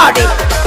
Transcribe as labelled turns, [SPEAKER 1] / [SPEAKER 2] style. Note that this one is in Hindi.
[SPEAKER 1] recording.